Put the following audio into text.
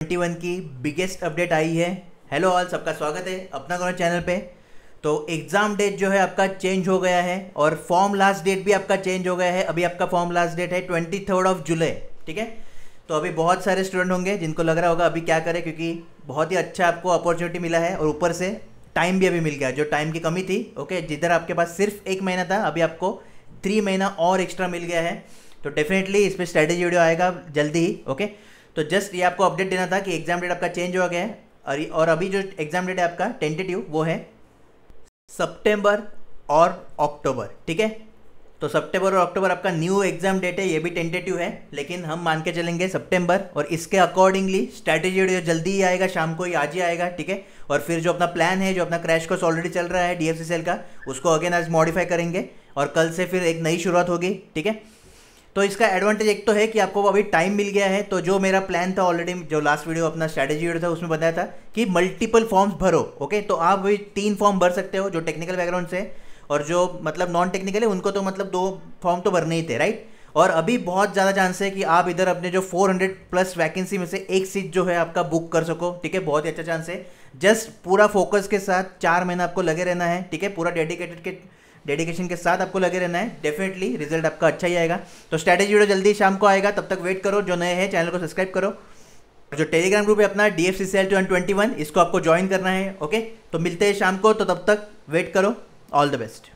21 की biggest update आई है। Hello all सबका स्वागत है अपना कौन चैनल पे। तो एग्ज़ाम डेट जो है आपका चेंज हो गया है और फॉर्म लास्ट डेट भी आपका चेंज हो गया है। अभी आपका फॉर्म लास्ट डेट है ट्वेंटी थर्ड ऑफ़ जुलाई ठीक है? तो अभी बहुत सारे स्टूडेंट होंगे जिनको लग रहा होगा अभी क्या करें क्योंकि बहुत ही अच्छा आपको अपॉर्चुनिटी मिला है और ऊपर से टाइम भी अभी मिल गया, जो टाइम की कमी थी ओके जिधर आपके पास सिर्फ़ एक महीना था, अभी आपको थ्री महीना और एक्स्ट्रा मिल गया है। तो डेफिनेटली इस पर स्ट्रेटेजी वीडियो आएगा जल्दी ही ओके तो जस्ट ये आपको अपडेट देना था कि एग्ज़ाम डेट आपका चेंज हो गया है और अभी जो एग्ज़ाम डेट है आपका टेंटेटिव वो है सितंबर और अक्टूबर, ठीक है? तो सितंबर और अक्टूबर आपका न्यू एग्ज़ाम डेट है, ये भी टेंटेटिव है, लेकिन हम मान के चलेंगे सितंबर और इसके अकॉर्डिंगली स्ट्रैटेजी वीडियो जल्दी ही आएगा, शाम को ही आज ही आएगा, ठीक है? और फिर जो अपना प्लान है, जो अपना क्रैश कोर्स ऑलरेडी चल रहा है डी का, उसको अगेन आज मॉडिफाई करेंगे और कल से फिर एक नई शुरुआत होगी, ठीक है? तो इसका एडवांटेज एक तो है कि आपको अभी टाइम मिल गया है। तो जो मेरा प्लान था ऑलरेडी जो लास्ट वीडियो अपना स्ट्रैटेजी वीडियो था, उसमें बताया था कि मल्टीपल फॉर्म्स भरो ओके तो आप वही तीन फॉर्म भर सकते हो, जो टेक्निकल बैकग्राउंड से और जो मतलब नॉन टेक्निकल है, उनको तो मतलब दो फॉर्म तो भरने ही थे राइट और अभी बहुत ज़्यादा चांस है कि आप इधर अपने जो 400 प्लस वैकेंसी में से एक सीट जो है आपका बुक कर सको, ठीक है? बहुत ही अच्छा चांस है। जस्ट पूरा फोकस के साथ चार महीना आपको लगे रहना है, ठीक है? पूरा डेडिकेटेड के डेडिकेशन के साथ आपको लगे रहना है। डेफिनेटली रिज़ल्ट आपका अच्छा ही आएगा। तो स्ट्रैटेजी वीडियो जल्दी शाम को आएगा, तब तक वेट करो। जो नए हैं चैनल को सब्सक्राइब करो। जो टेलीग्राम ग्रुप है अपना D F C C L twenty one इसको आपको ज्वाइन करना है ओके तो मिलते हैं शाम को तो तब तक वेट करो। All the best